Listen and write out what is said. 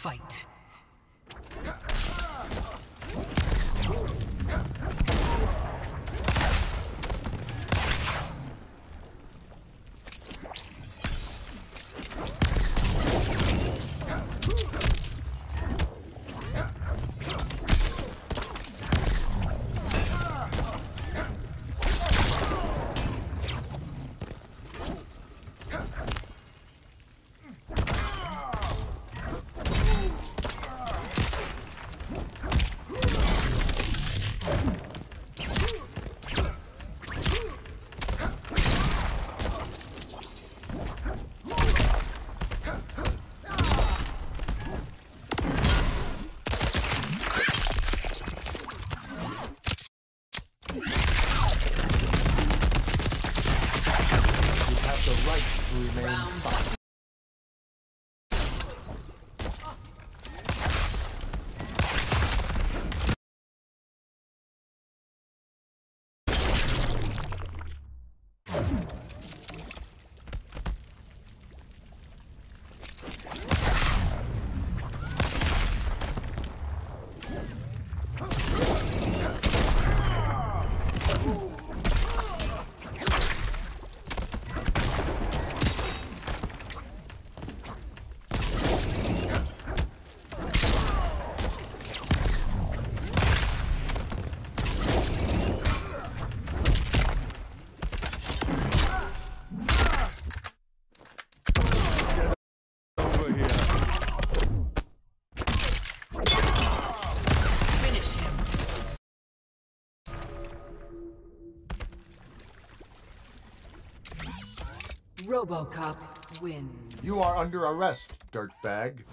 Fight. The right to remain Round silent. Over RoboCop wins. You are under arrest, dirtbag.